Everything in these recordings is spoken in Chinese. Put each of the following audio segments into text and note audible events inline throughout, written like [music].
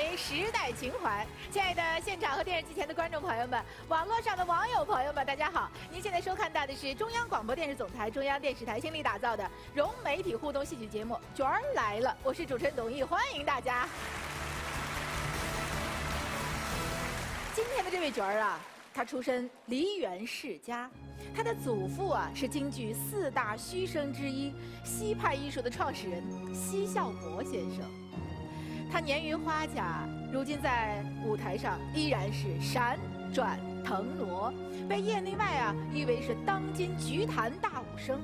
为时代情怀。亲爱的现场和电视机前的观众朋友们，网络上的网友朋友们，大家好！您现在收看到的是中央广播电视总台、中央电视台倾力打造的融媒体互动戏曲节目《卷儿来了》，我是主持人董毅，欢迎大家。今天的这位角儿啊，他出身梨园世家，他的祖父啊是京剧四大须生之一，西派艺术的创始人奚孝伯先生。他年逾花甲，如今在舞台上依然是闪转腾挪，被业内外啊誉为是当今菊坛大武生。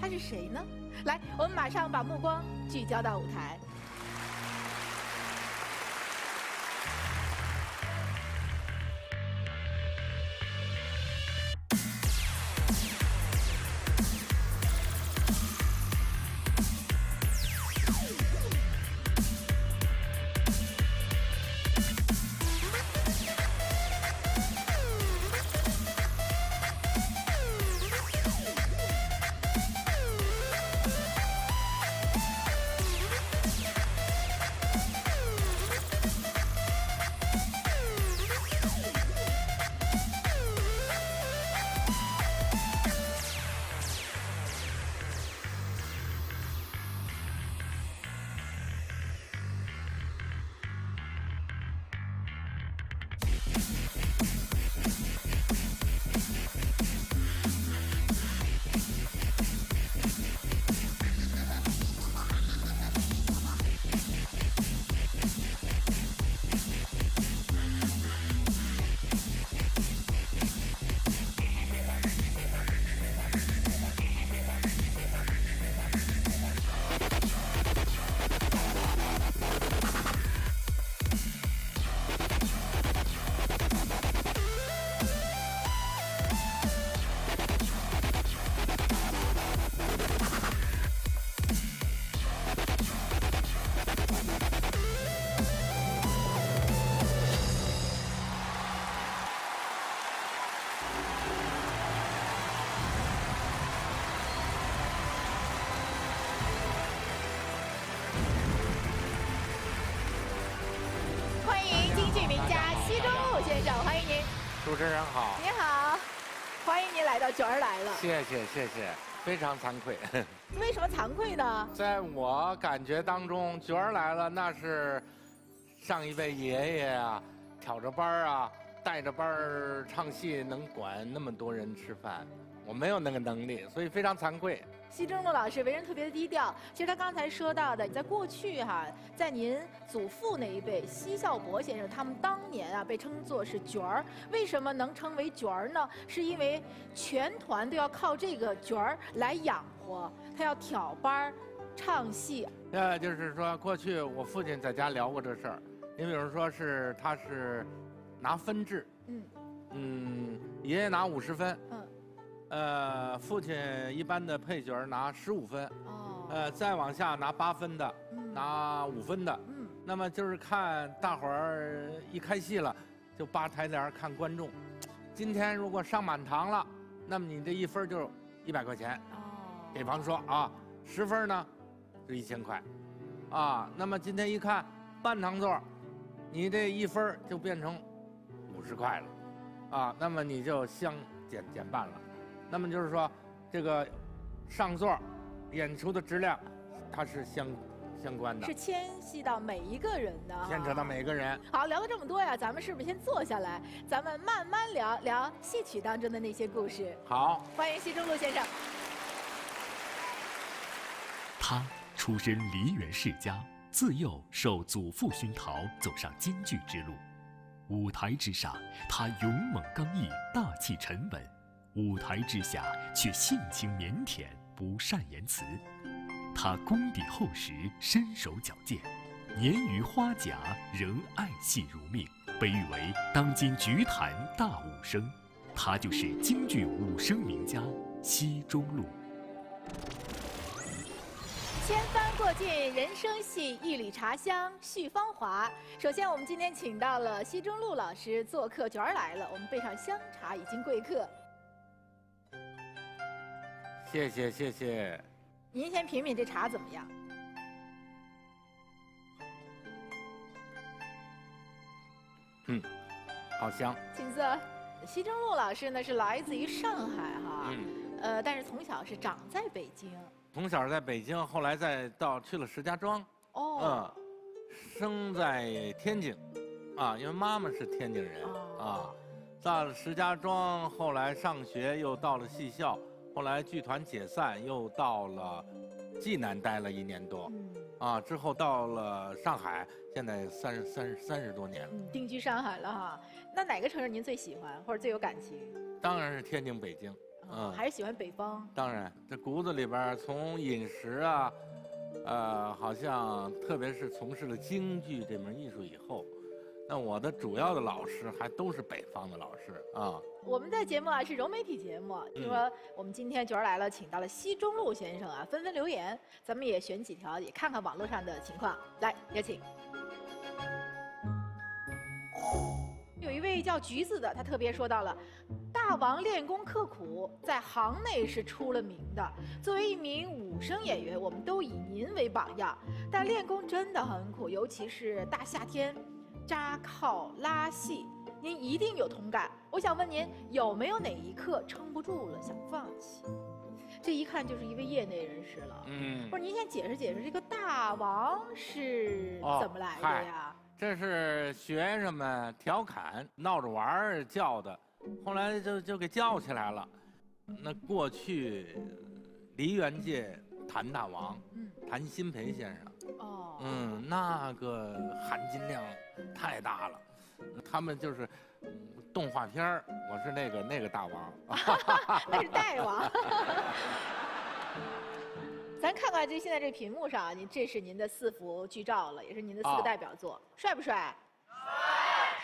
他是谁呢？来，我们马上把目光聚焦到舞台。持人好，你好，欢迎您来到卷儿来了。谢谢谢谢，非常惭愧。[laughs] 为什么惭愧呢？在我感觉当中，角儿来了那是上一辈爷爷啊，挑着班儿啊，带着班儿唱戏，能管那么多人吃饭，我没有那个能力，所以非常惭愧。奚中路老师为人特别的低调。其实他刚才说到的，在过去哈、在您祖父那一辈，西孝伯先生他们当年啊被称作是角儿。为什么能称为角儿呢？是因为全团都要靠这个角儿来养活，他要挑班儿、唱戏。呃，就是说过去我父亲在家聊过这事儿，你比如说是他是拿分制，嗯嗯，爷爷拿五十分，嗯呃，父亲一般的配角拿十五分，哦。呃，再往下拿八分的，嗯。拿五分的，嗯。那么就是看大伙儿一开戏了，就扒台帘儿看观众。今天如果上满堂了，那么你这一分就一百块钱。哦。比方说啊，十分呢，就一千块，啊，那么今天一看半堂座，你这一分就变成五十块了，啊，那么你就相减减半了。那么就是说，这个上座演出的质量，它是相相关的是，牵系到每一个人的，牵扯到每个人。好，聊了这么多呀，咱们是不是先坐下来，咱们慢慢聊聊戏曲当中的那些故事？好，欢迎西中路先生。他出身梨园世家，自幼受祖父熏陶，走上京剧之路。舞台之上，他勇猛刚毅，大气沉稳；舞台之下，却性情腼腆，不善言辞。他功底厚实，身手矫健，年逾花甲，仍爱戏如命，被誉为当今菊坛大武生。他就是京剧武生名家奚中路。千帆过尽，人生戏，一缕茶香续芳华。首先，我们今天请到了奚中路老师做客，卷儿来了，我们备上香茶，已经贵客。谢谢谢谢。您先品品这茶怎么样？嗯，好香。请坐。西征路老师呢是来自于上海哈，嗯，呃，但是从小是长在北京。从小在北京，后来再到去了石家庄，哦，嗯，生在天津，啊，因为妈妈是天津人哦啊，到了石家庄，后来上学又到了戏校，后来剧团解散，又到了济南待了一年多，嗯啊，之后到了上海，现在三十三十三十多年了，嗯，定居上海了哈。那哪个城市您最喜欢或者最有感情？当然是天津、北京。嗯还是喜欢北方。当然，这骨子里边儿从饮食啊，呃，好像特别是从事了京剧这门艺术以后，那我的主要的老师还都是北方的老师啊。我们的节目啊是融媒体节目，就说我们今天角儿来了，请到了西中路先生啊，纷纷留言，咱们也选几条，也看看网络上的情况。来，有请。有一位叫橘子的，他特别说到了，大王练功刻苦，在行内是出了名的。作为一名武生演员，我们都以您为榜样，但练功真的很苦，尤其是大夏天，扎靠拉戏，您一定有同感。我想问您，有没有哪一刻撑不住了，想放弃？这一看就是一位业内人士了。嗯不，是，您先解释解释，这个大王是哦怎么来的嗨呀？这是学生们调侃、闹着玩儿叫的，后来就就给叫起来了。那过去梨园界谭大王嗯，谭鑫培先生。哦，嗯，那个含金量太大了。他们就是嗯动画片儿，我是那个那个大王。[laughs] 那是大王。[laughs] 咱看看这现在这屏幕上，您这是您的四幅剧照了，也是您的四个啊代表作，帅不帅？帅，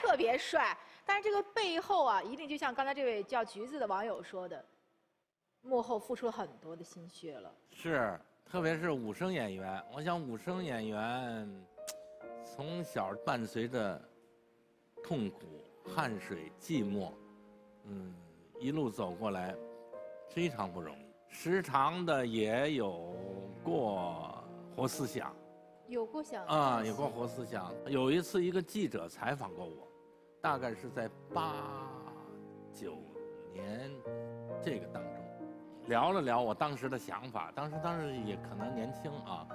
特别帅。但是这个背后啊，一定就像刚才这位叫橘子的网友说的，幕后付出了很多的心血了。是，特别是武生演员。我想武生演员从小伴随着痛苦、汗水、寂寞，嗯，一路走过来，非常不容易。时常的也有过活思想。有过想啊，有过活思想。有一次，一个记者采访过我，大概是在八九年这个当中，聊了聊我当时的想法。当时当时也可能年轻啊，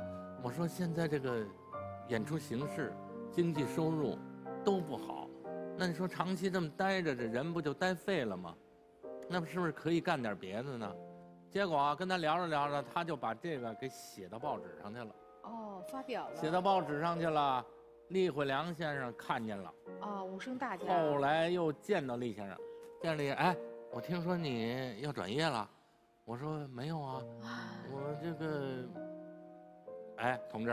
我说现在这个演出形式、经济收入都不好，那你说长期这么待着，这人不就待废了吗？那不是不是可以干点别的呢？结果啊，跟他聊着聊着，他就把这个给写到报纸上去了。哦，发表了。写到报纸上去了，厉慧良先生看见了，哦，武生大家。后来又见到厉先生，见厉，哎，我听说你要转业了，我说没有啊，啊我这个，哎，同志，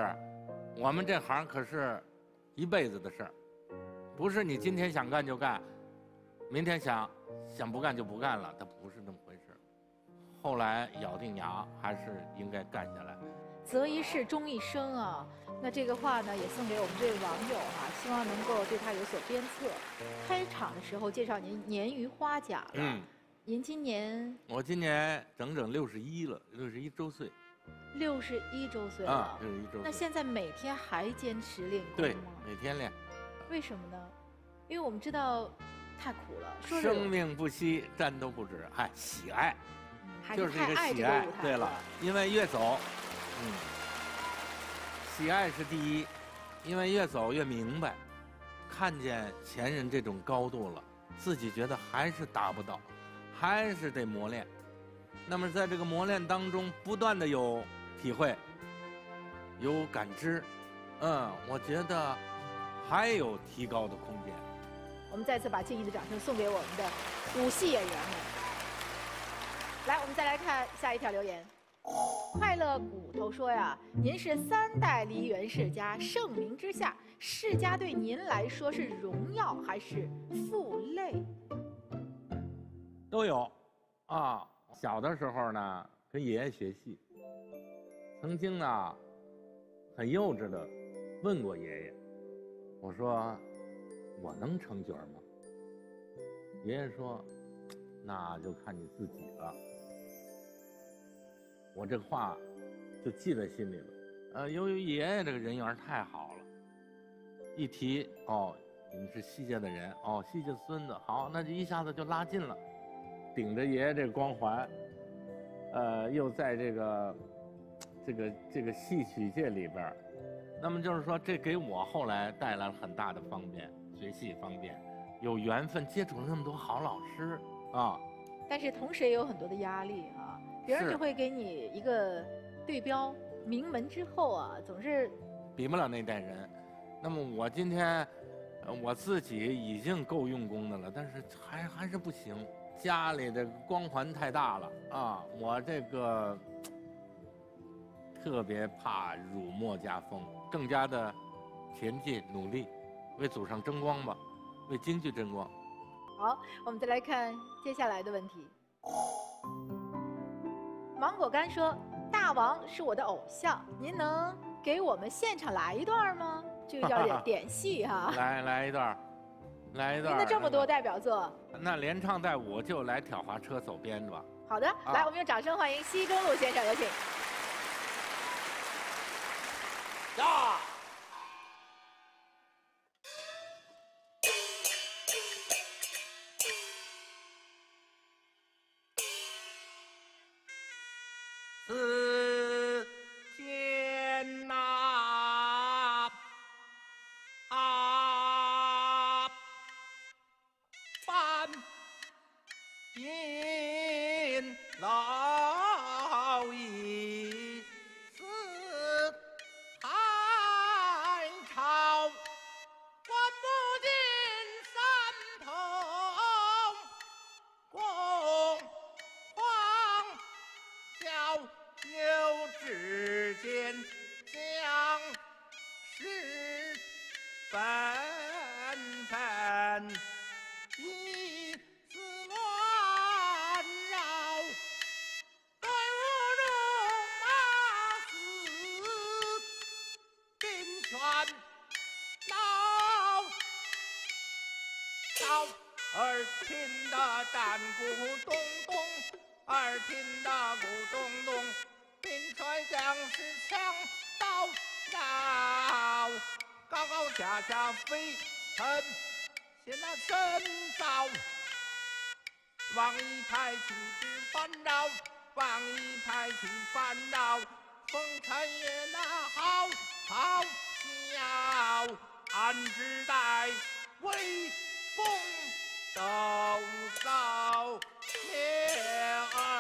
我们这行可是一辈子的事儿，不是你今天想干就干，明天想想不干就不干了，它不是那么回事儿。后来咬定牙，还是应该干下来。择一事终一生啊。那这个话呢，也送给我们这位网友哈、希望能够对他有所鞭策。开场的时候介绍您年逾花甲了，嗯，您今年我今年整整六十一了，六十一周岁六十一周岁了。啊，六十一周岁。那现在每天还坚持练功对？，每天练，为什么呢？因为我们知道太苦了，说生命不息，战斗不止，哎，喜爱，就是是一太爱个喜爱对了，因为越走，嗯，喜爱是第一，因为越走越明白，看见前人这种高度了，自己觉得还是达不到，还是得磨练。那么在这个磨练当中，不断的有体会，有感知，嗯，我觉得还有提高的空间。我们再次把敬意的掌声送给我们的武戏演员们。来，我们再来看下一条留言。快乐骨头说呀，您是三代梨园世家，盛名之下，世家对您来说是荣耀还是负累？都有啊。小的时候呢，跟爷爷学戏，曾经呢很幼稚的问过爷爷：“我说我能成角吗？”爷爷说：“那就看你自己了。”我这话就记在心里了。呃，由于爷爷这个人缘太好了，一提哦，你们是西家的人哦，西家孙子，好，那就一下子就拉近了，顶着爷爷这个光环，呃，又在这个这个这个戏曲界里边，那么就是说，这给我后来带来了很大的方便，学戏方便，有缘分接触了那么多好老师啊。但是同时也有很多的压力啊，别人就会给你一个对标，名门之后啊，总是比不了那代人。那么我今天，呃我自己已经够用功的了，但是还还是不行，家里的光环太大了啊！我这个特别怕辱没家风，更加的前进努力，为祖上争光吧，为京剧争光。好。我们再来看接下来的问题。芒果干说：“大王是我的偶像，您能给我们现场来一段吗？这个叫点点戏哈。[laughs] 来来一段儿，来一段儿。您的这么多代表作，那连唱带舞就来挑滑车走边吧。好的，来，我们用掌声欢迎西中路先生，有请。呀！兵权闹。耳听得战鼓咚咚，耳听得鼓咚咚，兵帅将士枪刀绕，高高下下飞尘，现那深造。王一排气之烦恼，王一排气烦恼，风尘也那好好笑，安之待威风抖擞面儿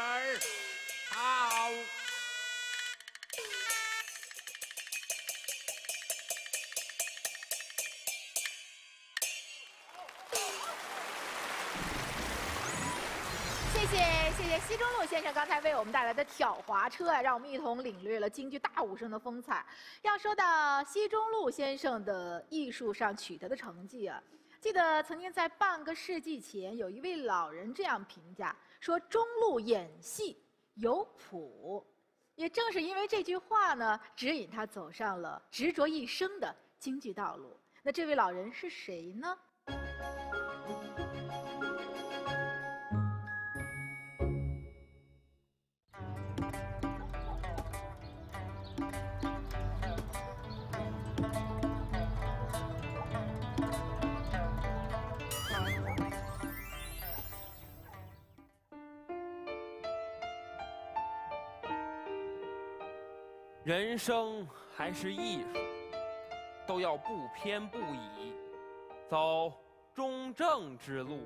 西中路先生刚才为我们带来的挑滑车啊，让我们一同领略了京剧大武生的风采。要说到西中路先生的艺术上取得的成绩啊，记得曾经在半个世纪前，有一位老人这样评价说：“中路演戏有谱。”也正是因为这句话呢，指引他走上了执着一生的京剧道路。那这位老人是谁呢？人生还是艺术，都要不偏不倚，走中正之路。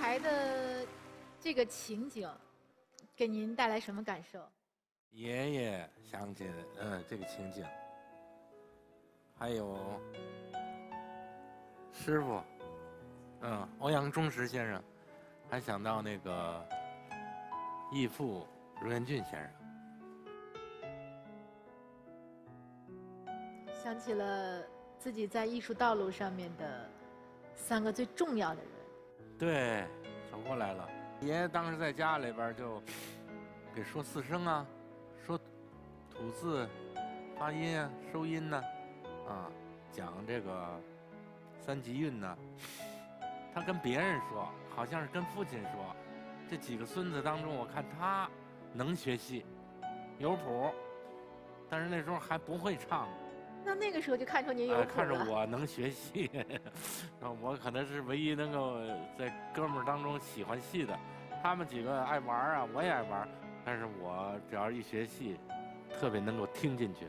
台的这个情景，给您带来什么感受？爷爷想起嗯这个情景，还有师傅，嗯欧阳中石先生，还想到那个义父荣元俊先生。想起了自己在艺术道路上面的三个最重要的人。对，走过来了。爷爷当时在家里边就给说四声啊，说吐字、发音啊、收音呢，啊，讲这个三级韵呢。他跟别人说，好像是跟父亲说。这几个孙子当中，我看他能学戏，有谱，但是那时候还不会唱。那那个时候就看出您有看着。我能学戏，[laughs] 啊，我可能是唯一能够在哥们儿当中喜欢戏的。他们几个爱玩儿啊，我也爱玩儿，但是我只要一学戏，特别能够听进去，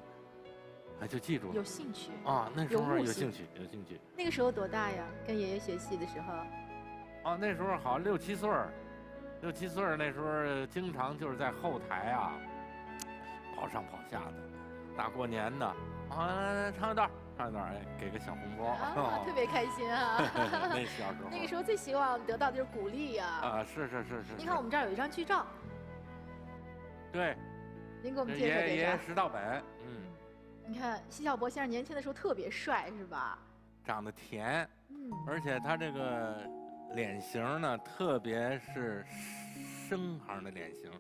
哎，就记住了有兴趣。啊。那时候有兴趣，有兴趣。那个时候多大呀？跟爷爷学戏的时候，啊，那时候好像六七岁儿，六七岁儿那时候经常就是在后台啊，跑上跑下的。大过年的啊，来来来唱一段儿，唱一段，哎，给个小红包。啊，[laughs] 特别开心啊！[laughs] 那小时候。那个时候最希望得到的就是鼓励呀。啊，是是是是。您看我们这儿有一张剧照，对，您给我们介绍介绍爷爷爷。石道本，嗯，你看奚小博先生年轻的时候特别帅，是吧？长得甜，嗯，而且他这个脸型呢，特别是生行的脸型，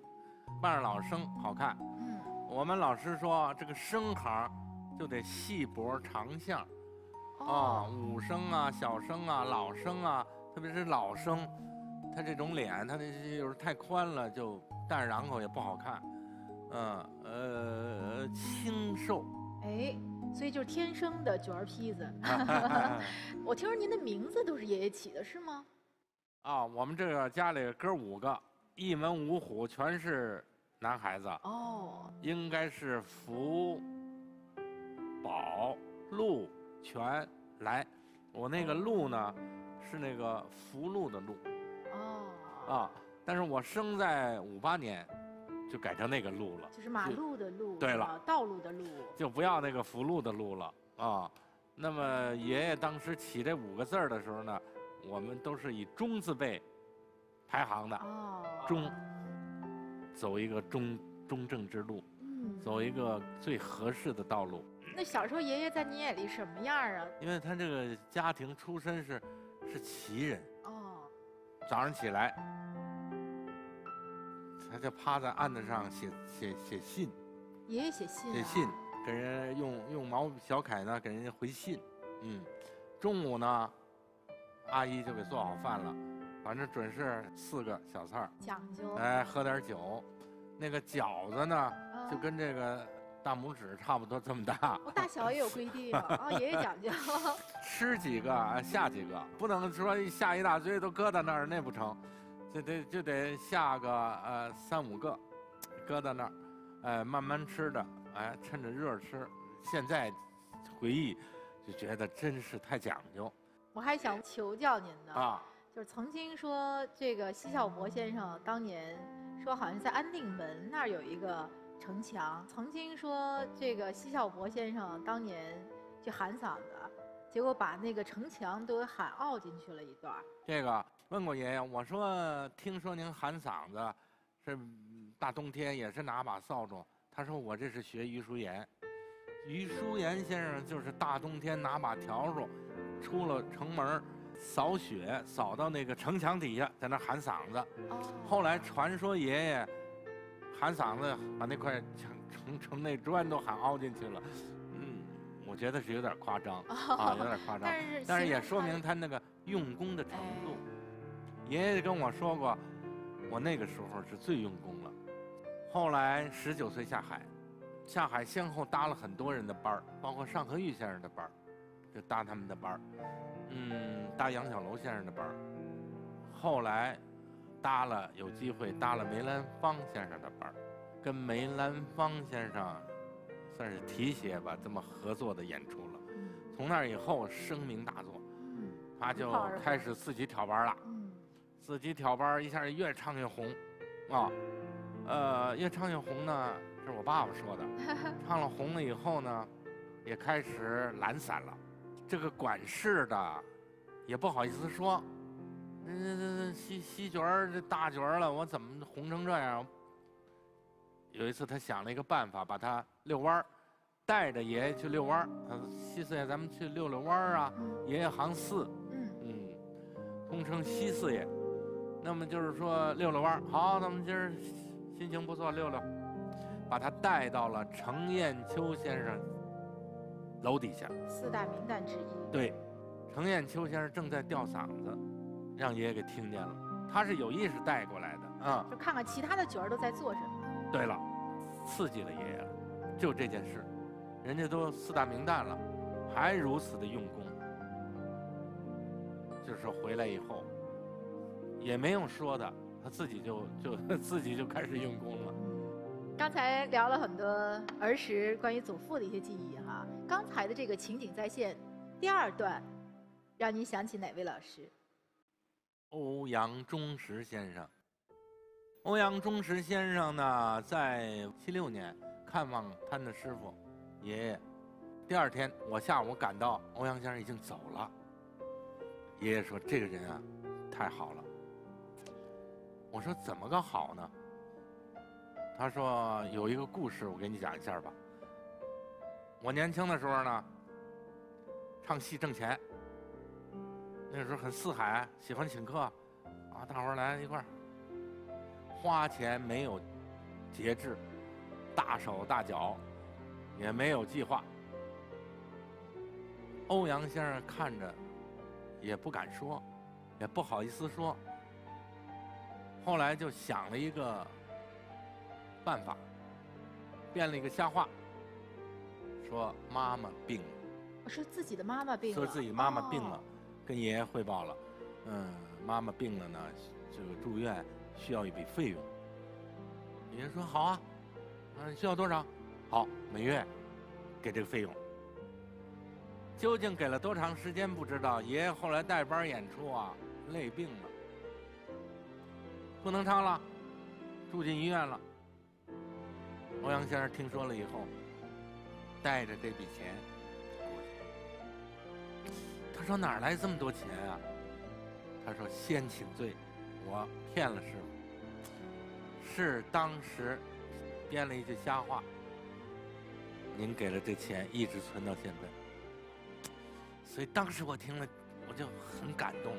半儿老生好看。嗯，我们老师说，这个生行就得细脖长相啊，哦，武生啊、小生啊、老生啊，特别是老生，他这种脸，他这有时候太宽了，就淡瓤口也不好看。嗯，呃，清瘦。哎，所以就是天生的卷儿坯子。[laughs] 我听说您的名字都是爷爷起的，是吗？啊，我们这个家里哥五个，一门五虎，全是男孩子，哦，应该是福、宝、禄、全来。我那个禄呢，是那个福禄的禄哦，啊，但是我生在五八年，就改成那个禄了，就是马路的路，对了，道路的路。就不要那个福禄的禄了啊。那么爷爷当时起这五个字儿的时候呢，我们都是以中字辈排行的。哦，中走一个中中正之路，嗯，走一个最合适的道路。那小时候爷爷在你眼里什么样儿啊？因为他这个家庭出身是是奇人，哦，早上起来，他就趴在案子上写写写信，爷爷写信、啊，写信给人用用毛小楷呢给人家回信。嗯，中午呢，阿姨就给做好饭了，反正准是四个小菜儿，讲究，哎，喝点酒。那个饺子呢，啊就跟这个大拇指差不多这么大，我大小也有规定啊，也有讲究。[laughs] 吃几个啊下几个，不能说一下一大堆都搁在那儿那不成，就得就得下个呃三五个，搁在那儿，哎慢慢吃的，哎趁着热吃。现在回忆就觉得真是太讲究我还想求教您呢，啊，就是曾经说这个西孝伯先生当年说好像在安定门那儿有一个城墙，曾经说这个西孝伯先生当年去喊嗓子，结果把那个城墙都给喊凹进去了一段。这个问过爷爷，我说听说您喊嗓子是嗯大冬天也是拿把扫帚，他说我这是学于淑妍。于淑妍先生就是大冬天拿把笤帚，出了城门扫雪，扫到那个城墙底下，在那喊嗓子。哦，后来传说爷爷喊嗓子，把那块墙城城内砖都喊凹进去了。嗯，我觉得是有点夸张啊，有点夸 [laughs] 张。但是但是也说明他那个用功的程度。爷爷跟我说过，我那个时候是最用功了。后来十九岁下海，下海先后搭了很多人的班儿，包括尚和玉先生的班儿，就搭他们的班儿，嗯，搭杨小楼先生的班儿。后来搭了有机会搭了梅兰芳先生的班儿，跟梅兰芳先生算是提携吧，这么合作的演出了。嗯从那以后声名大作，嗯他就开始自己挑班了，嗯，自己挑班儿一下越唱越红，啊，呃，越唱越红呢，这是我爸爸说的。[laughs] 唱了红了以后呢，也开始懒散了。这个管事的也不好意思说，这这这西西角儿这大角儿了，我怎么红成这样？有一次他想了一个办法，把他遛弯儿，带着爷爷去遛弯儿。他说：“西四爷，咱们去遛遛弯儿啊。”嗯爷爷行四，嗯嗯，通称西四爷。那么就是说遛遛弯儿，好，咱们今儿心情不错，遛遛，把他带到了程砚秋先生楼底下。四大名旦之一。对，程砚秋先生正在吊嗓子，让爷爷给听见了。他是有意识带过来的啊、就看看其他的角儿都在做什么。对了，刺激了爷爷了，就这件事，人家都四大名旦了，还如此的用功。就是回来以后，也没用说的，他自己就就 [laughs] 自己就开始用功了。刚才聊了很多儿时关于祖父的一些记忆哈，刚才的这个情景再现，第二段，让您想起哪位老师？欧阳中石先生。欧阳中石先生呢，在七六年看望他的师傅爷爷。第二天，我下午赶到，欧阳先生已经走了。爷爷说：“这个人啊，太好了。”我说：“怎么个好呢？”他说：“有一个故事，我给你讲一下吧。我年轻的时候呢，唱戏挣钱。那时候很四海，喜欢请客，啊，大伙儿来一块儿，花钱没有节制，大手大脚，也没有计划。欧阳先生看着，也不敢说，也不好意思说。后来就想了一个办法，编了一个瞎话，说妈妈病了。说自己的妈妈病了，说自己妈妈病了，哦跟爷爷汇报了，嗯，妈妈病了呢，这个住院需要一笔费用。爷爷说好啊，嗯，需要多少？好，每月给这个费用。究竟给了多长时间不知道，爷爷后来带班演出啊，累病了，不能唱了，住进医院了。欧阳先生听说了以后，带着这笔钱。他说哪来这么多钱啊？他说先请罪，我骗了师傅，是当时编了一句瞎话。您给了这钱，一直存到现在，所以当时我听了，我就很感动。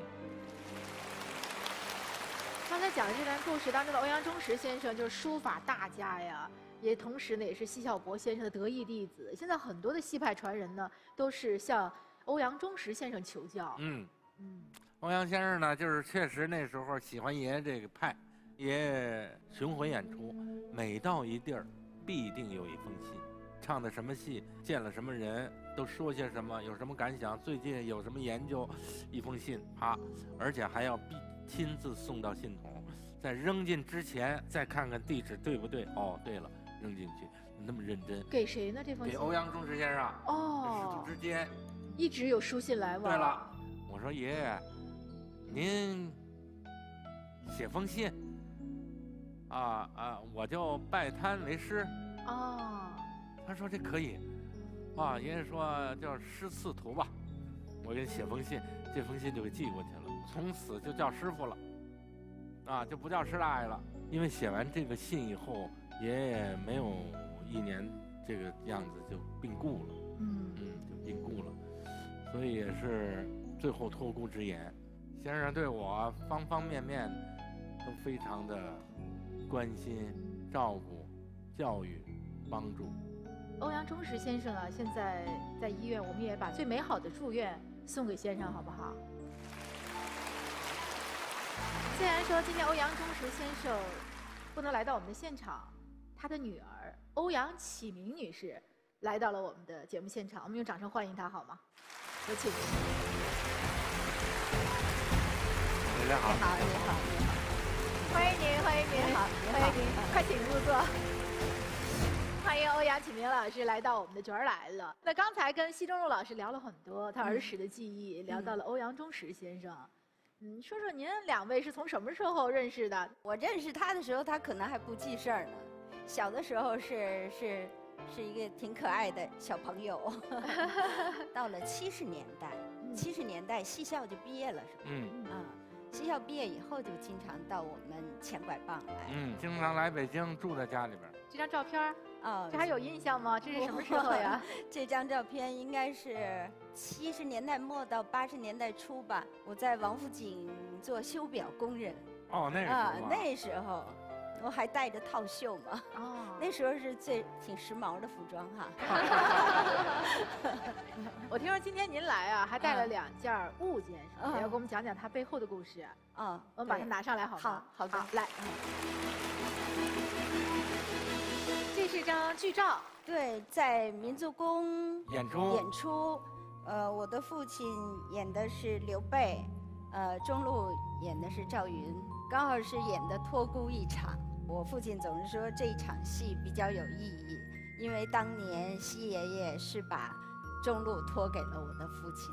刚才讲的这段故事当中的欧阳中石先生就是书法大家呀，也同时呢也是奚孝伯先生的得意弟子。现在很多的西派传人呢都是像欧阳中石先生求教。嗯，嗯，欧阳先生呢，就是确实那时候喜欢爷爷这个派，爷爷巡回演出，每到一地儿，必定有一封信，唱的什么戏，见了什么人，都说些什么，有什么感想，最近有什么研究，一封信，啪，而且还要必亲自送到信筒，在扔进之前再看看地址对不对，哦，对了，扔进去，那么认真，给谁呢？这封信？给欧阳中石先生，哦师哦徒，之间。一直有书信来往。对了，我说爷爷，您写封信啊啊，我就拜摊为师。哦，他说这可以啊，爷爷说叫师赐徒吧，我给你写封信，这封信就给寄过去了，从此就叫师傅了，啊，就不叫师大爷了。因为写完这个信以后，爷爷没有一年这个样子就病故了。嗯，嗯，就病故了，所以也是最后托孤之言。先生对我方方面面都非常的关心、照顾、教育、帮助。欧阳中石先生啊，现在在医院，我们也把最美好的祝愿送给先生，好不好？虽然说今天欧阳中石先生不能来到我们的现场，他的女儿欧阳启明女士来到了我们的节目现场，我们用掌声欢迎她好吗？有请您。大家好你，好，你好，你好，欢迎您，欢迎您，好，欢迎您，快请入座。欢迎欧阳启明老师来到我们的角儿来了。那刚才跟奚中路老师聊了很多他儿时的记忆，聊到了欧阳中石先生。嗯，说说您两位是从什么时候认识的？我认识他的时候，他可能还不记事儿呢。小的时候是是是一个挺可爱的小朋友。[laughs] [laughs] 到了七十年代，七十年代戏校就毕业了，是吧？嗯啊，戏校毕业以后就经常到我们前拐棒来。嗯，经常来北京，住在家里边。这张照片儿，哦这还有印象吗？这是什么时候呀？[laughs] 这张照片应该是七十年代末到八十年代初吧。我在王府井做修表工人哦，那个时候啊啊，那时候我还带着套袖嘛。哦，那时候是最挺时髦的服装哈。[laughs] 我听说今天您来啊，还带了嗯两件物件，是要给我们讲讲它背后的故事。啊，我们把它拿上来好吗？好好的来，这是张剧照。对，在民族宫演出演出，呃，我的父亲演的是刘备，呃，中路演的是赵云，刚好是演的托孤一场。我父亲总是说这一场戏比较有意义，因为当年西爷爷是把中路托给了我的父亲，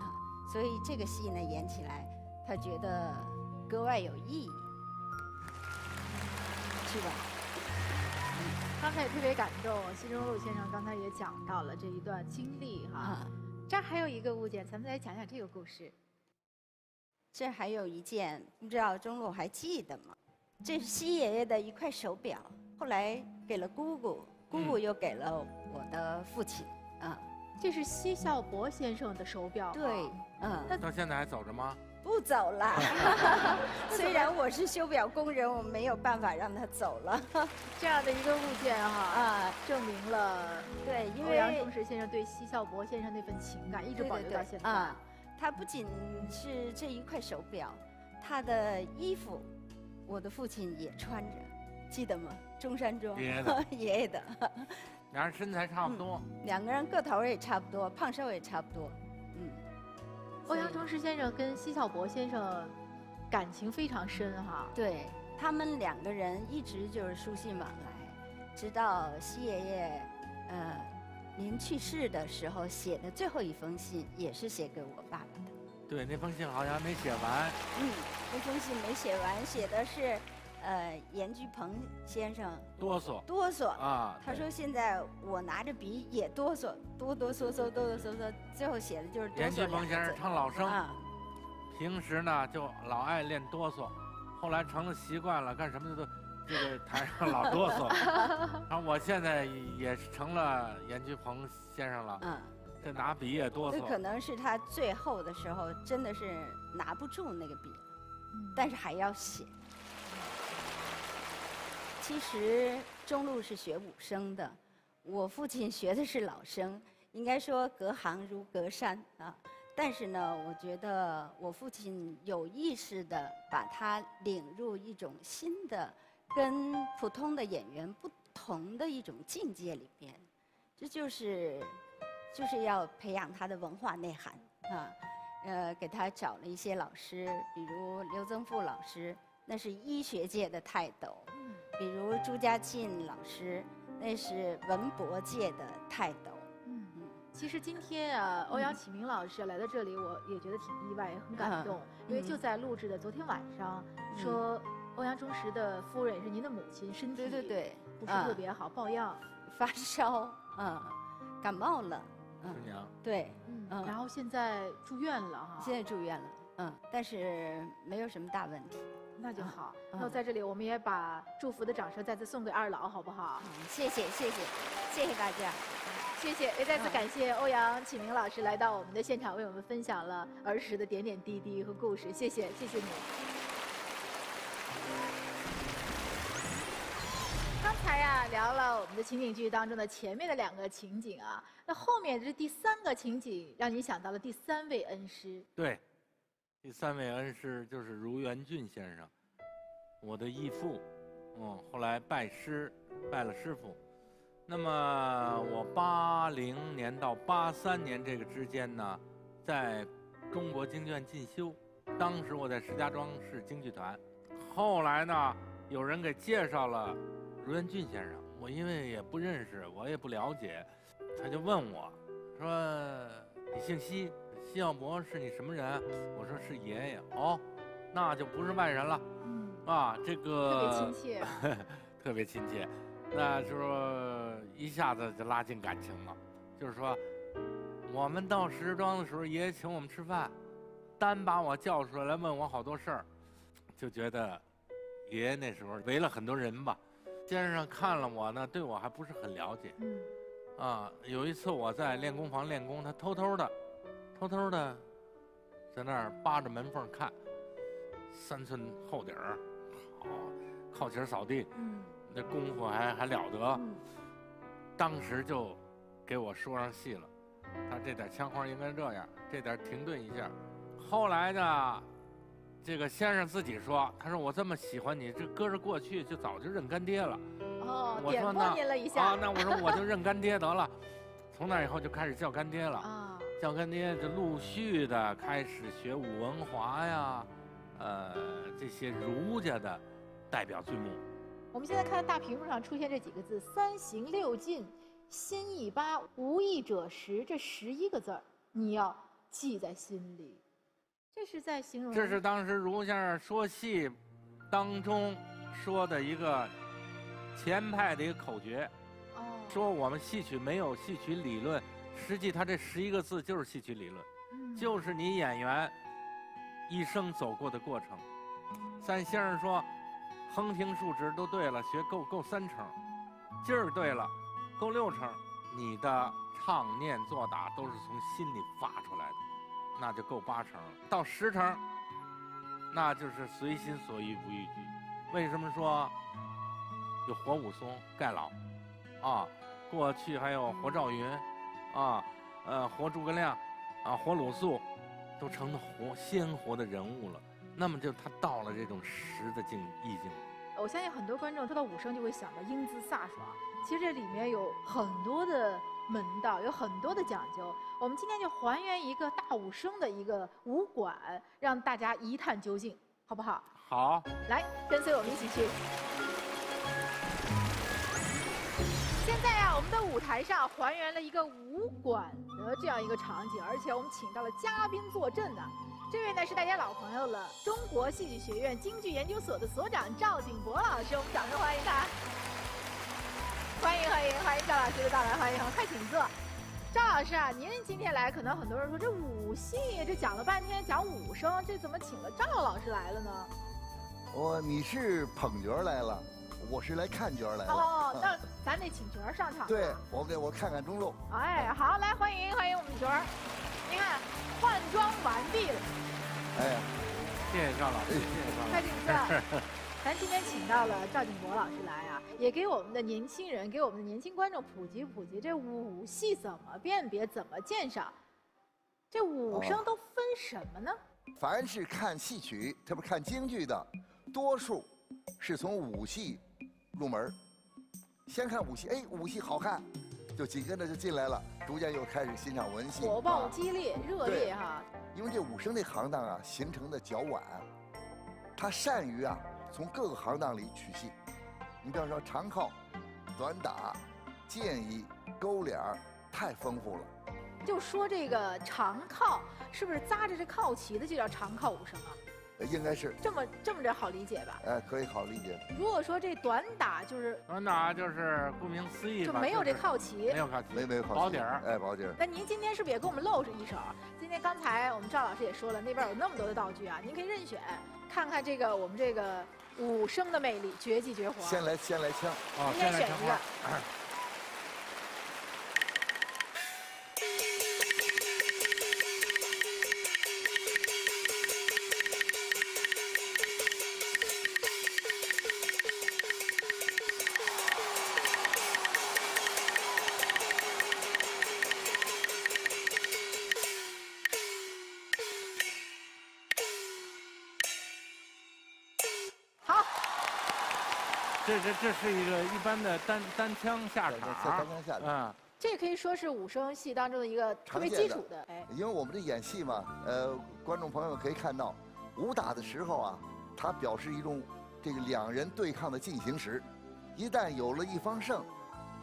啊，所以这个戏呢演起来，他觉得格外有意义，是吧？刚才也特别感动，西中路先生刚才也讲到了这一段经历哈。啊。这还有一个物件，咱们来讲讲这个故事。这还有一件，不知道钟路还记得吗？这是西爷爷的一块手表，后来给了姑姑，姑姑又给了我的父亲。啊，这是西孝伯先生的手表。对，，嗯，到现在还走着吗？不走了。[laughs] 虽然我是修表工人，我没有办法让他走了。[laughs] 这样的一个物件哈，啊，证明了对，因欧阳为中石先生对西孝伯先生那份情感一直保留到现在。啊，他不仅是这一块手表，他的衣服，我的父亲也穿着，记得吗？中山装，爷爷的 [laughs] 爷爷的。俩人身材差不多。两个人个头也差不多，胖瘦也差不多，嗯。欧阳中石先生跟奚孝伯先生感情非常深哈。对他们两个人一直就是书信往来，直到西爷爷，呃，您去世的时候写的最后一封信，也是写给我爸爸的。对，那封信好像还没写完。嗯，那封信没写完，写的是，呃，严居鹏先生哆嗦哆嗦。啊。他说：“现在我拿着笔也哆嗦，哆哆嗦嗦，哆哆嗦嗦，最后写的就是哆嗦严居鹏先生唱老生，啊，平时呢就老爱练哆嗦，后来成了习惯了，干什么都这个台上老哆嗦。[laughs] 然后我现在也成了严居鹏先生了，嗯。”这拿笔也哆这可。能是他最后的时候真的是拿不住那个笔了，但是还要写。其实中路是学武生的，我父亲学的是老生，应该说隔行如隔山啊。但是呢，我觉得我父亲有意识的把他领入一种新的、跟普通的演员不同的一种境界里边，这就是就是要培养他的文化内涵啊。呃，给他找了一些老师，比如刘增富老师，那是医学界的泰斗；比如朱家进老师，那是文博界的泰斗。嗯，其实今天啊，欧阳启明老师来到这里，我也觉得挺意外，也很感动，因为就在录制的昨天晚上，说欧阳中石的夫人也是您的母亲，身体对对对，不是啊特别好，抱恙，发烧，嗯，感冒了，师嗯，娘，对，嗯，嗯然后现在住院了哈，现在住院了，嗯，但是没有什么大问题。那就好。嗯那我在这里，我们也把祝福的掌声再次送给二老，好不好？嗯，谢谢谢谢谢谢大家。谢谢，也再次嗯感谢欧阳启明老师来到我们的现场，为我们分享了儿时的点点滴滴和故事。谢谢，谢谢你。才呀、聊了我们的情景剧当中的前面的两个情景啊，那后面这第三个情景，让你想到了第三位恩师。对，第三位恩师就是如元俊先生，我的义父，嗯，后来拜师，拜了师傅。那么我八零年到八三年这个之间呢，在中国京剧院进修，当时我在石家庄市京剧团，后来呢，有人给介绍了卢元俊先生，我因为也不认识，我也不了解，他就问我，说你姓奚？奚耀伯是你什么人？我说是爷爷。哦，那就不是外人了嗯，啊，这个特别亲切。[laughs] 特别亲切，那就说一下子就拉近感情了。就是说，我们到石家庄的时候，爷爷请我们吃饭，单把我叫出来问我好多事儿，就觉得爷爷那时候围了很多人吧。先生看了我呢，对我还不是很了解嗯，啊。有一次我在练功房练功，他偷偷的、偷偷的在那儿扒着门缝看，三寸厚底儿，好，靠前扫地。嗯，那功夫还还了得，嗯，当时就给我说上戏了。他这点枪花应该这样，这点停顿一下。后来呢，这个先生自己说，他说我这么喜欢你，这搁着过去就早就认干爹了。哦，点说呢您了一下。啊，那我说我就认干爹得了。从那以后就开始叫干爹了，啊，叫干爹就陆续的开始学武文华呀，呃，这些儒家的代表剧目。我们现在看大屏幕上出现这几个字：三行六进，心意八，无义者十。这十一个字儿，你要记在心里。这是在形容。这是当时儒先生说戏当中说的一个前派的一个口诀，哦，说我们戏曲没有戏曲理论，实际他这十一个字就是戏曲理论，嗯就是你演员一生走过的过程。三先生说，横平竖直都对了，学够够三成，劲儿对了，够六成，你的唱念做打都是从心里发出来的，那就够八成。到十成，那就是随心所欲不逾矩。为什么说有活武松、盖老啊？过去还有活赵云啊，呃，活诸葛亮啊，活鲁肃，都成了活鲜活的人物了。那么就他到了这种实的境意境。我相信很多观众说到武生就会想到英姿飒爽，其实这里面有很多的门道，有很多的讲究。我们今天就还原一个大武生的一个武馆，让大家一探究竟，好不好？好，来，跟随我们一起去。现在啊，我们的舞台上还原了一个武馆的这样一个场景，而且我们请到了嘉宾坐镇呢。这位呢是大家老朋友了，中国戏剧学院京剧研究所的所长赵景博老师，我们掌声欢迎他。欢迎欢迎欢迎赵老师的到来，欢迎，快请坐。赵老师啊，您今天来，可能很多人说这武戏这讲了半天讲武生，这怎么请了赵老师来了呢？我你是捧角儿来了，我是来看角儿来了。哦，[laughs] 那咱得请角儿上场。对，我给我看看中路。哎，好，来欢迎欢迎我们角儿。您看，换装完毕了，哎呀，谢谢赵老师，谢谢赵老师快。请坐。[laughs] 咱今天请到了赵景博老师来啊，也给我们的年轻人，给我们的年轻观众普及普及这武戏怎么辨别，怎么鉴赏。这五声都分什么呢？凡是看戏曲，特别看京剧的，多数是从武戏入门儿先看武戏，哎，武戏好看，就紧跟着就进来了，逐渐又开始欣赏文戏。火爆啊激烈，热烈哈。因为这武生这行当啊，形成的较晚，他善于啊从各个行当里取戏。你比方说长靠、短打、建议、勾脸儿，太丰富了。就说这个长靠，是不是扎着这靠旗的就叫长靠武生啊？呃应该是，这么这么着好理解吧？哎，可以好理解。如果说这短打就是短打就是顾名思义吧，就没有这靠旗没，有靠旗，没没有考保底儿。哎，保底儿。那您今天是不是也给我们露着一手？今天刚才我们赵老师也说了，那边有那么多的道具啊，您可以任选，看看这个我们这个武生的魅力，绝技绝活。先来先来枪，哦，您先选一个这这这是一个一般的单单枪下单场，单枪下场嗯，这可以说是武生戏当中的一个特别基础的，哎，因为我们这演戏嘛，呃，观众朋友可以看到，武打的时候啊，它表示一种这个两人对抗的进行时，一旦有了一方胜，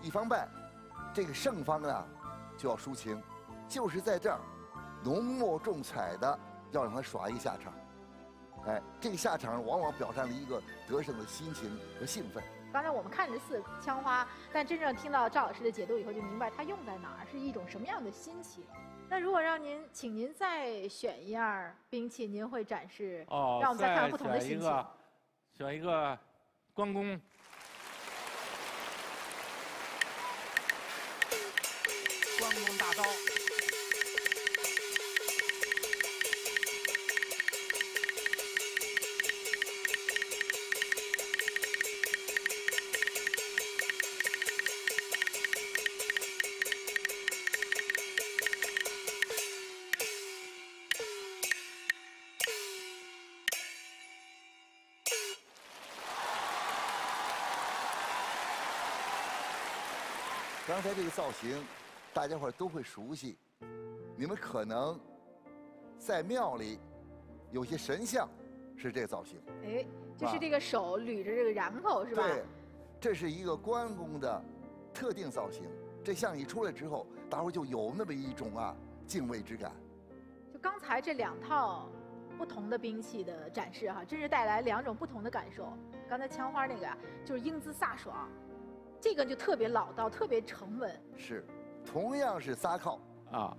一方败，这个胜方啊就要抒情，就是在这儿，浓墨重彩的要让他耍一下场。哎，这个下场往往表现了一个得胜的心情和兴奋。刚才我们看着似枪花，但真正听到赵老师的解读以后，就明白它用在哪儿，是一种什么样的心情。那如果让您，请您再选一样兵器，您会展示，哦，让我们再看看不同的心情。选一个，选一个关公。关公大刀。刚才这个造型，大家伙儿都会熟悉。你们可能在庙里有些神像是这个造型。哎，就是这个手捋着这个髯口是吧？对，这是一个关公的特定造型。这像一出来之后，大伙儿就有那么一种啊敬畏之感。就刚才这两套不同的兵器的展示哈，真是带来两种不同的感受。刚才枪花那个呀，就是英姿飒爽，这个就特别老道，特别沉稳。是，同样是仨靠，啊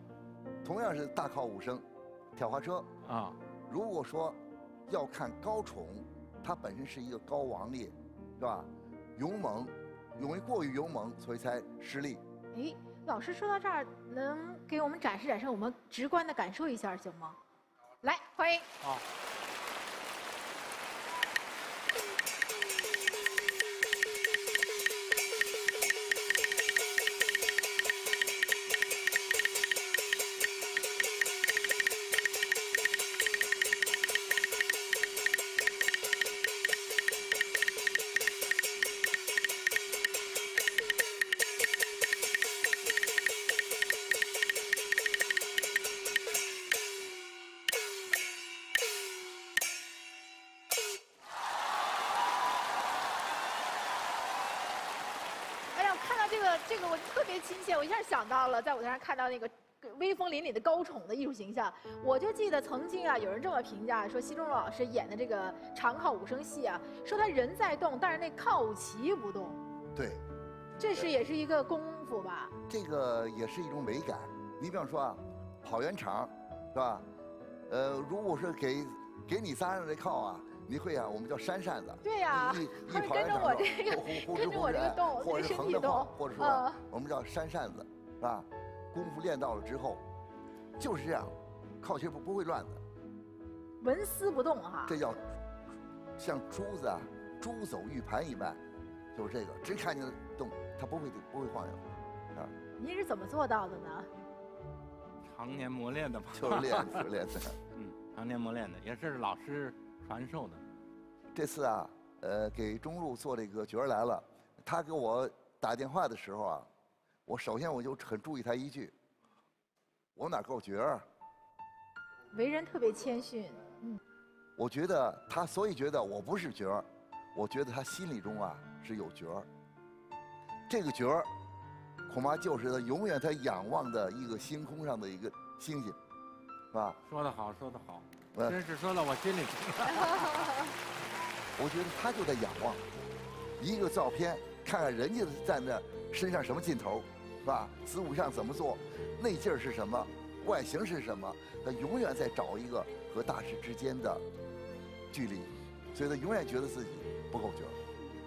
同样是大靠五声，挑花车。啊，如果说要看高宠，它本身是一个高王烈，是吧？勇猛，因为过于勇猛，所以才失利。哎，老师说到这儿，能给我们展示展示，我们直观的感受一下行吗？来，欢迎。好。我一下想到了在舞台上看到那个威风凛凛的高宠的艺术形象。我就记得曾经啊，有人这么评价说，奚中老师演的这个长靠五声戏啊，说他人在动，但是那靠旗不动，对，这是也是一个功夫吧？这个也是一种美感。你比方说啊，跑圆场，是吧？呃，如果是给给你仨人这靠啊，你会啊，我们叫扇扇子。对呀、一一或者跟着我这个呼呼跟着我这个动，或者是这个身体横着晃，动，或者说嗯我们叫扇扇子，是吧？功夫练到了之后，就是这样，靠其实不不会乱的。纹丝不动哈。这叫像珠子啊，珠走玉盘一般，就是这个，只看见它动，它不会不会晃悠，啊，您是怎么做到的呢？常年磨练的吧？就是练就是练的。[laughs] 嗯，常年磨练的，也是老师传授的。这次啊，呃，给钟路做这个角儿来了，他给我打电话的时候啊，我首先我就很注意他一句，我哪够角儿？为人特别谦逊，嗯我觉得他所以觉得我不是角儿，我觉得他心里中啊是有角儿。这个角儿，恐怕就是他永远他仰望的一个星空上的一个星星，是吧？说得好，说得好，呃真是说到我心里去了。[laughs] 我觉得他就在仰望，一个照片，看看人家站那身上什么劲头，是吧？子午上怎么做，内劲儿是什么，外形是什么，他永远在找一个和大师之间的距离，所以他永远觉得自己不够劲儿。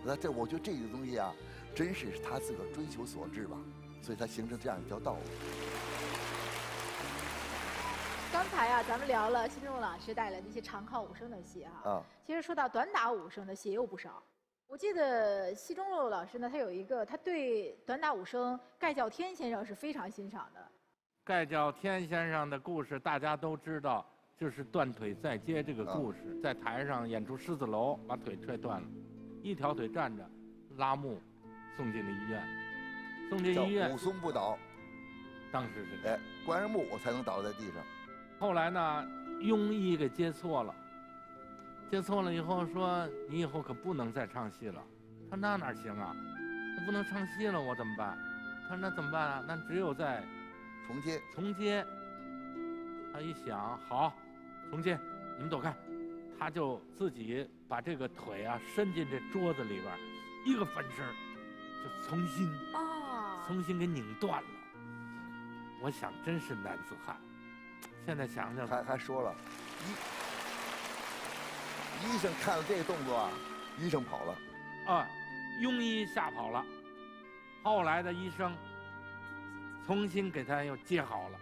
那这我觉得这个东西啊，真是他自个儿追求所致吧，所以他形成这样一条道路。刚才啊，咱们聊了奚中老师带来的一些长靠武生的戏啊。啊，其实说到短打武生的戏也有不少。我记得奚中路老师呢，他有一个，他对短打武生盖叫天先生是非常欣赏的。盖叫天先生的故事大家都知道，就是断腿再接这个故事，在台上演出狮子楼，把腿踹断了，一条腿站着，拉木送进了医院，送进医院武，松不倒，当时是。哎，关上木我才能倒在地上。后来呢，庸医给接错了，接错了以后说你以后可不能再唱戏了。他说那哪行啊，我不能唱戏了，我怎么办？他说那怎么办啊？那只有在重接，重接。他一想，好，重接，你们走开，他就自己把这个腿啊伸进这桌子里边，一个翻身，就重新啊，重新给拧断了。我想真是男子汉。现在想想，还还说了，医医生看了这个动作啊，医生跑了。啊，庸医吓跑了。后来的医生重新给他又接好了，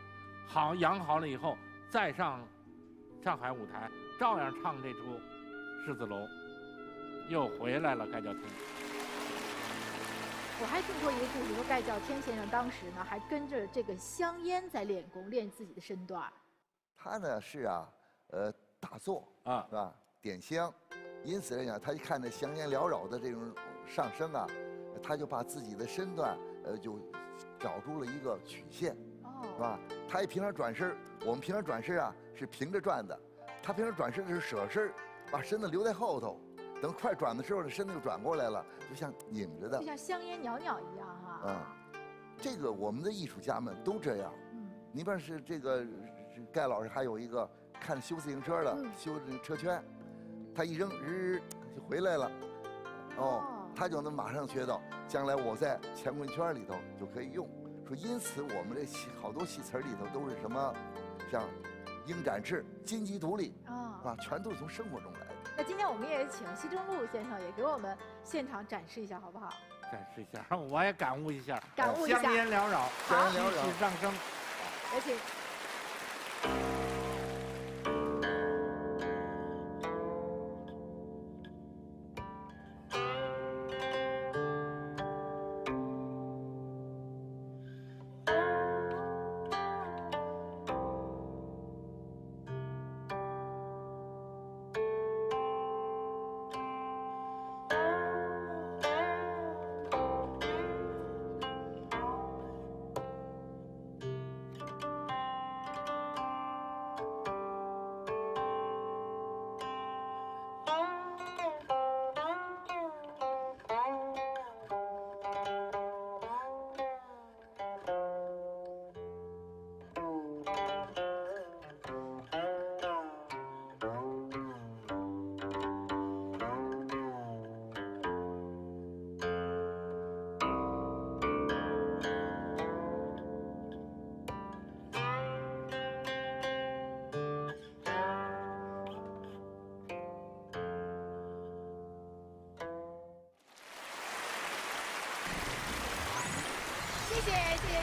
好养好了以后，再上上海舞台，照样唱这出《狮子楼》，又回来了盖叫天。我还听过一个故事，说盖叫天先生当时呢还跟着这个香烟在练功，练自己的身段儿。他呢是啊，呃，打坐啊是吧？点香，因此来讲，他一看那香烟缭绕的这种上升啊，他就把自己的身段呃就找出了一个曲线，是哦，吧？他一平常转身，我们平常转身啊是平着转的，他平常转身的是舍身，把身子留在后头，等快转的时候，呢，身子就转过来了，就像拧着的就。像香烟袅袅一样哈。嗯，这个我们的艺术家们都这样。嗯，你比方是这个这盖老师还有一个看修自行车的，嗯修这个车圈，他一扔日就回来了，哦哦，他就能马上学到，将来我在乾坤圈里头就可以用。说因此我们这戏好多戏词里头都是什么，像鹰展翅、金鸡独立，啊、啊，全都是从生活中来的。那今天我们也请奚中路先生也给我们现场展示一下，好不好？展示一下，[laughs] 我也感悟一下，感悟一下香烟缭绕，香烟缭绕气上升。有请。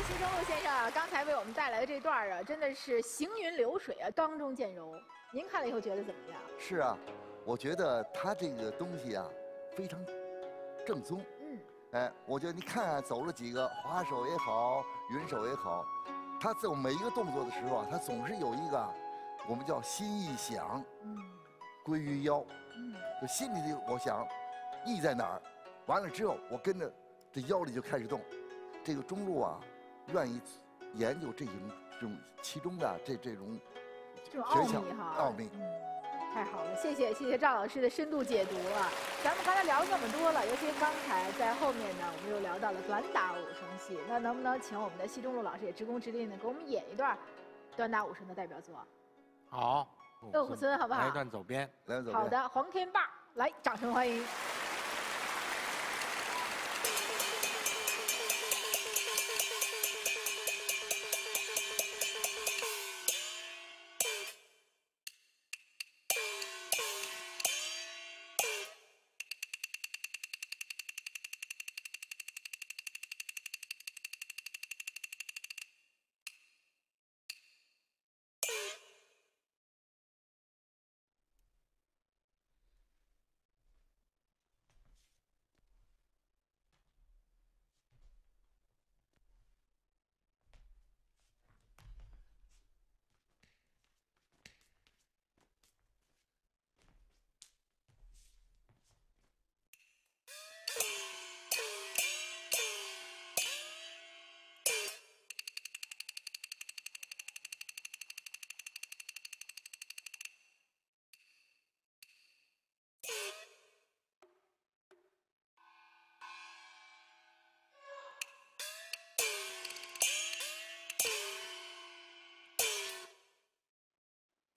谢谢谢奚中路先生啊，刚才为我们带来的这段儿啊，真的是行云流水啊，刚中见柔。您看了以后觉得怎么样？是啊，我觉得他这个东西啊，非常正宗。嗯，哎，我觉得你看看走了几个滑手也好，云手也好，他走每一个动作的时候啊，他总是有一个啊我们叫心意想嗯归于腰，嗯，就心里的我想意在哪儿，完了之后我跟着这腰里就开始动。这个中路啊，愿意研究这种这种其中的这这种这种奥秘哈，奥秘。嗯，太好了，谢谢谢谢赵老师的深度解读啊！咱们刚才聊了那么多了，尤其刚才在后面呢，我们又聊到了短打武生戏，那能不能请我们的戏中路老师也职工直令的给我们演一段短打武生的代表作？好，饿虎村好不好来一段走边。来走边好的，黄天霸，来，掌声欢迎。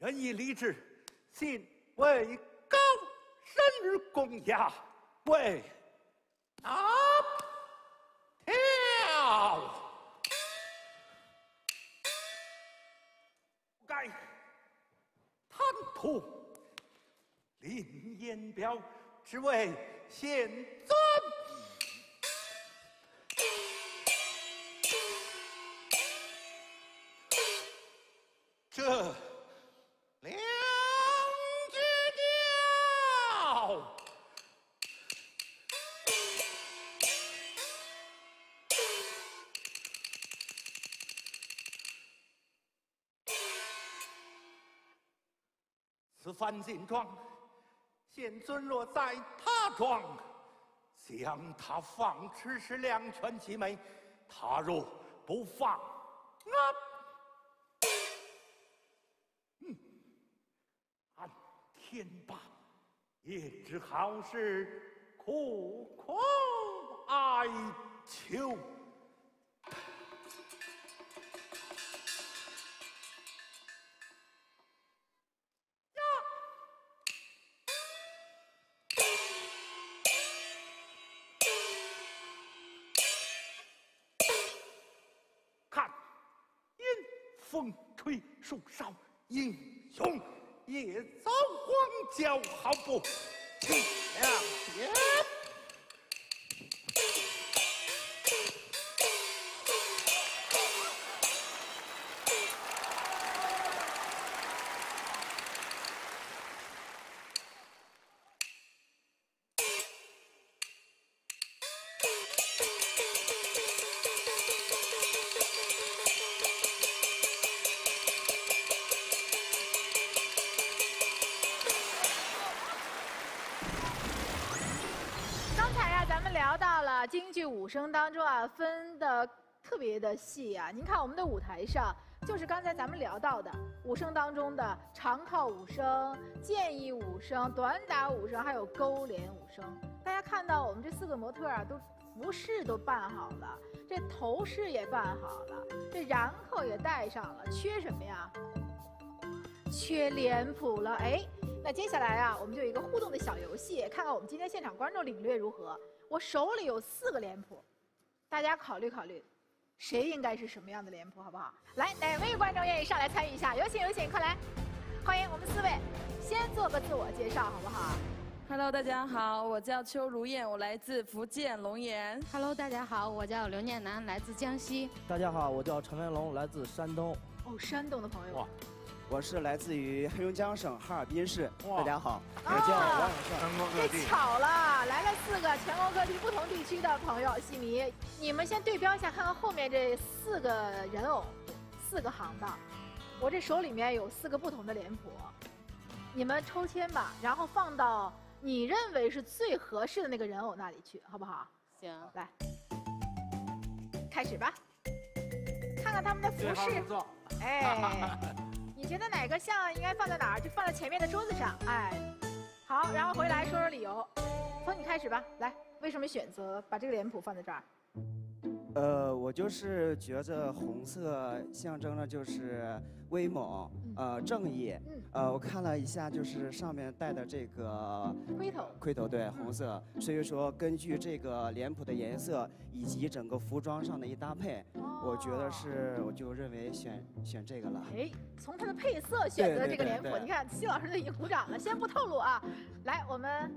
臣已立志，信为高深而功下，为啊跳。该贪图林彦彪之位，显尊。进庄，现尊落在他庄，将他放吃是两全其美。他若不放，啊！按天罢，也只好是苦苦哀求。Oh! 京剧武生当中啊，分的特别的细啊。您看我们的舞台上，就是刚才咱们聊到的武生当中的长靠武生、剑意武生、短打武生，还有勾连武生。大家看到我们这四个模特啊，都服饰都办好了，这头饰也办好了，这然后也戴上了，缺什么呀？缺脸谱了。哎，那接下来啊，我们就有一个互动的小游戏，看看我们今天现场观众领略如何。我手里有四个脸谱，大家考虑考虑，谁应该是什么样的脸谱，好不好？来，哪位观众愿意上来参与一下？有请有请，快来！欢迎我们四位，先做个自我介绍，好不好？Hello，大家好，我叫邱如燕，我来自福建龙岩。Hello，大家好，我叫刘念南，来自江西。大家好，我叫陈文龙，来自山东。哦，山东的朋友。哇我是来自于黑龙江省哈尔滨市。大家好，我啊叫王永胜。全国各这地。巧了，来了四个全国各地不同地区的朋友戏迷，你们先对标一下，看看后面这四个人偶，四个行当。我这手里面有四个不同的脸谱，你们抽签吧，然后放到你认为是最合适的那个人偶那里去，好不好？行，来，开始吧，看看他们的服饰。哎，[laughs] 你觉得哪个像应该放在哪儿？就放在前面的桌子上。哎，好，然后回来说说理由。从你开始吧，来，为什么选择把这个脸谱放在这儿？呃，我就是觉着红色象征着就是威猛，呃，正义。嗯呃，我看了一下，就是上面戴的这个盔头。盔头，对，红色。所以说，根据这个脸谱的颜色以及整个服装上的一搭配，我觉得是，我就认为选选这个了。哎，从它的配色选择这个脸谱，你看西老师都已经鼓掌了，先不透露啊。来，我们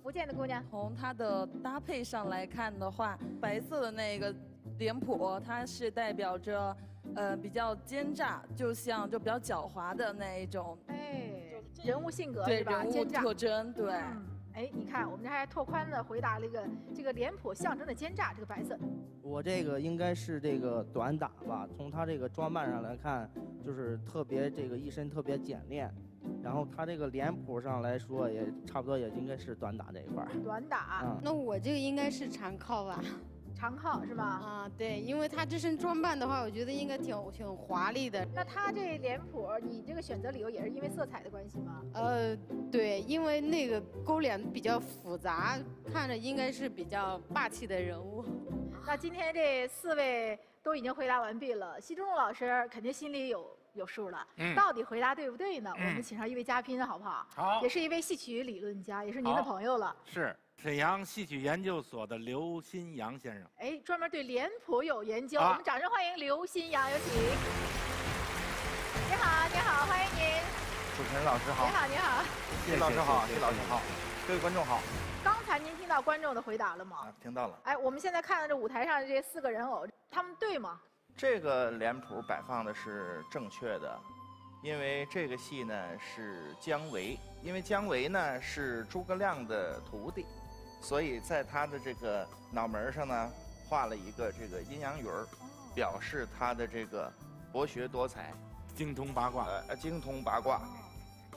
福建的姑娘，从它的搭配上来看的话，白色的那个脸谱，它是代表着，呃，比较奸诈，就像就比较狡猾的那一种，哎，人物性格对是吧？人物奸诈。特征，对。嗯，哎，你看我们这还拓宽的回答了一个这个脸谱象征的奸诈，这个白色。我这个应该是这个短打吧，从他这个装扮上来看，就是特别这个一身特别简练，然后他这个脸谱上来说也差不多也应该是短打这一块儿。短打、嗯，那我这个应该是长靠吧？长号是吧？啊，对，因为他这身装扮的话，我觉得应该挺挺华丽的。那他这脸谱，你这个选择理由也是因为色彩的关系吗？呃，对，因为那个勾脸比较复杂，看着应该是比较霸气的人物。[laughs] 那今天这四位都已经回答完毕了，奚中路老师肯定心里有有数了。嗯到底回答对不对呢？嗯我们请上一位嘉宾好不好？好也是一位戏曲理论家，也是您的朋友了。是沈阳戏曲研究所的刘新阳先生。哎，专门对脸谱有研究。啊我们掌声欢迎刘新阳，有请。你好，你好，欢迎您。主持人老师好，你好，你好。谢老师好，谢老师好，各位观众好，刚才您听到观众的回答了吗？啊，听到了。哎，我们现在看到这舞台上的这四个人偶，他们对吗？这个脸谱摆放的是正确的，因为这个戏呢是姜维，因为姜维呢是诸葛亮的徒弟，所以在他的这个脑门上呢画了一个这个阴阳鱼儿，表示他的这个博学多才，精通八卦。呃，精通八卦，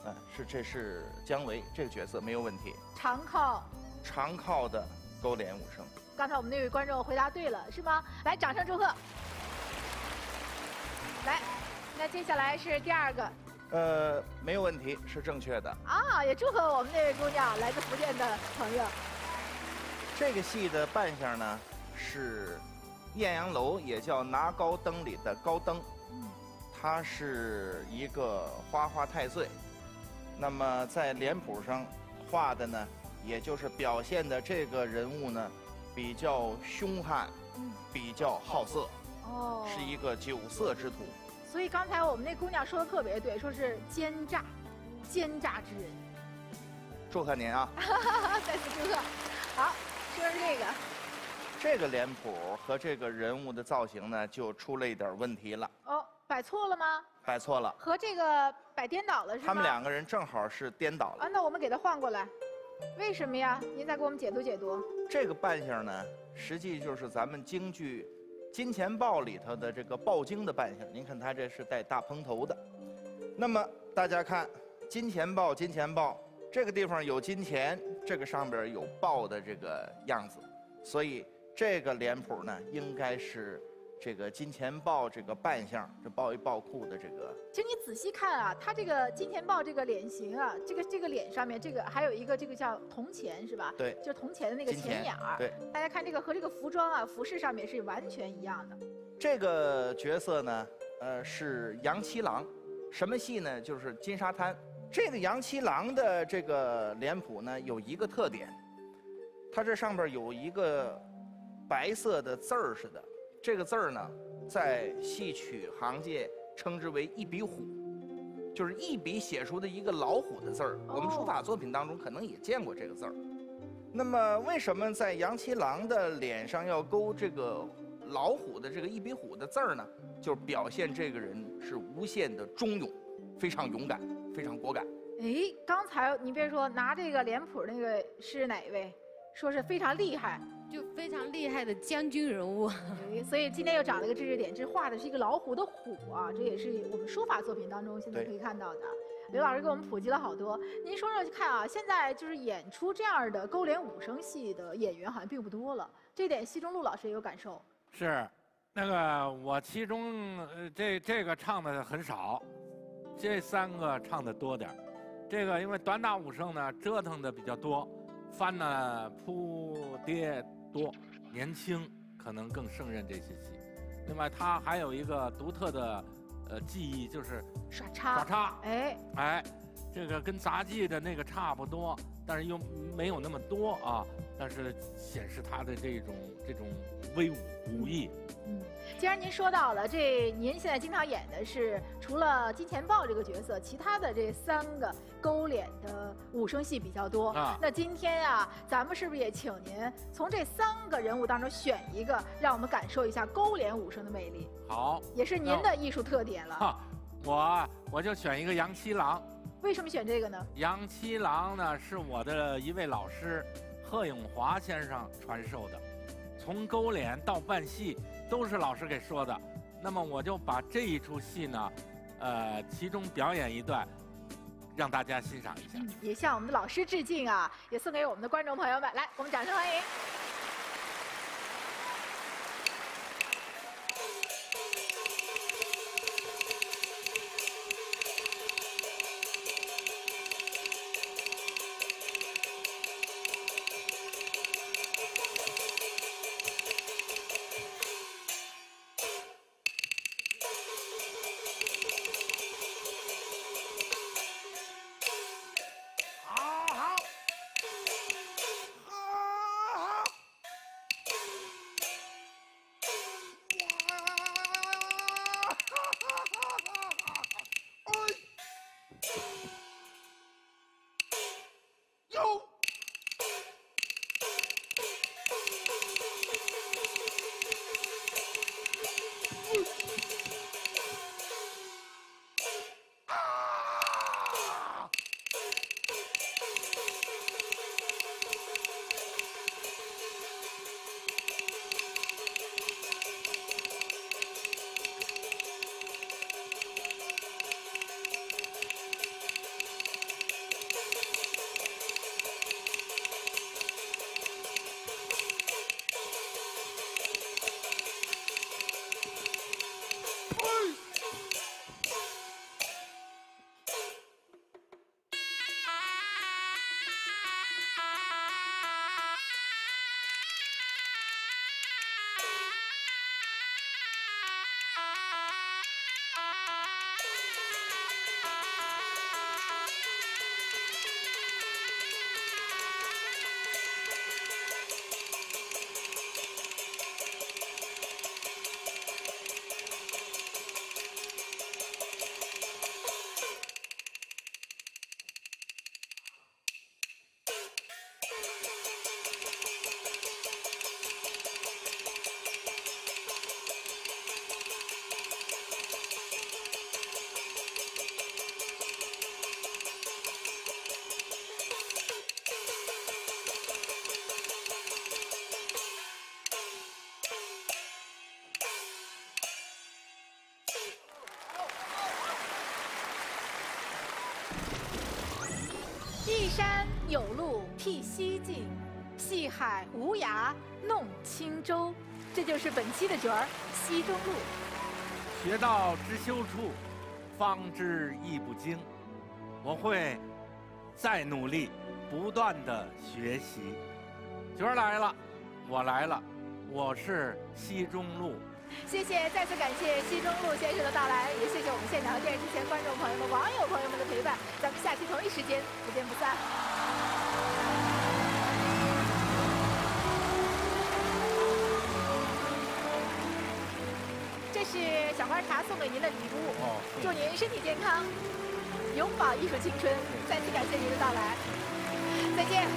嗯、是这是姜维这个角色没有问题，常靠。常靠的勾连武生。刚才我们那位观众回答对了，是吗？来，掌声祝贺。来，那接下来是第二个呃，没有问题，是正确的。啊，也祝贺我们那位姑娘，来自福建的朋友。这个戏的扮相呢是艳阳楼，也叫拿高灯里的高灯，他是一个花花太岁。那么在脸谱上画的呢，也就是表现的这个人物呢比较凶悍，比较好色，哦，是一个酒色之徒。所以刚才我们那姑娘说的特别对，说是奸诈，奸诈之人。祝贺您啊！[laughs] 再次祝贺。好，说是这个。这个脸谱和这个人物的造型呢，就出了一点问题了，哦，摆错了吗？摆错了。和这个摆颠倒了是吗？他们两个人正好是颠倒了。啊，那我们给他换过来。为什么呀？您再给我们解读解读。这个扮相呢，实际就是咱们京剧《金钱豹》里头的这个豹精的扮相。您看他这是带大蓬头的。那么大家看，金钱豹，金钱豹，这个地方有金钱，这个上边有豹的这个样子，所以这个脸谱呢，应该是这个金钱豹这个扮相，这豹一豹裤的这个其实你仔细看啊，他这个金钱豹这个脸型啊，这个这个脸上面这个还有一个这个叫铜钱是吧？对就是铜钱的那个钱钱眼儿。对，大家看这个和这个服装啊、服饰上面是完全一样的。这个角色呢，呃，是杨七郎，什么戏呢？就是《金沙滩》。这个杨七郎的这个脸谱呢，有一个特点，它这上边有一个白色的字儿似的，这个字儿呢，在戏曲行界称之为一笔虎，就是一笔写出的一个老虎的字儿。我们书法作品当中可能也见过这个字儿。那么，为什么在杨七郎的脸上要勾这个老虎的这个一笔虎的字儿呢？就是表现这个人是无限的忠勇，非常勇敢，非常果敢。哎，刚才你别说拿这个脸谱那个是哪位？说是非常厉害，就非常厉害的将军人物。[laughs] 哎所以今天又找了一个知识点，这画的是一个老虎的虎啊，这也是我们书法作品当中现在可以看到的。刘老师给我们普及了好多。您说说看啊，现在就是演出这样的勾连五声戏的演员好像并不多了，这点奚中路老师也有感受。是，那个我其中呃这这个唱的很少，这三个唱的多点儿这个因为短打武生呢折腾的比较多，翻呢扑跌多，年轻可能更胜任这些戏。另外他还有一个独特的呃技艺，就是耍叉。耍叉。哎，哎，这个跟杂技的那个差不多，但是又没有那么多啊。但是显示他的这种这种威武武艺。嗯，既然您说到了这，您现在经常演的是除了金钱豹这个角色，其他的这三个勾脸的武生戏比较多。啊那今天啊，咱们是不是也请您从这三个人物当中选一个，让我们感受一下勾脸武生的魅力，好，也是您的艺术特点了。哈，我啊我就选一个杨七郎。为什么选这个呢？杨七郎呢是我的一位老师，贺永华先生传授的，从勾脸到扮戏都是老师给说的。那么我就把这一出戏呢，呃，其中表演一段，让大家欣赏一下。也向我们的老师致敬啊，也送给我们的观众朋友们。来，我们掌声欢迎。辟蹊径，戏海无涯弄轻舟。这就是本期的角儿——西中路。学到知修处，方知意不精。我会再努力，不断的学习。角儿来了，我来了，我是西中路。谢谢，再次感谢西中路先生的到来，也谢谢我们现场和电视机前观众朋友们、网友朋友们的陪伴。咱们下期同一时间不见不散。花茶送给您的礼物祝您身体健康永葆艺术青春。再次感谢您的到来。再见。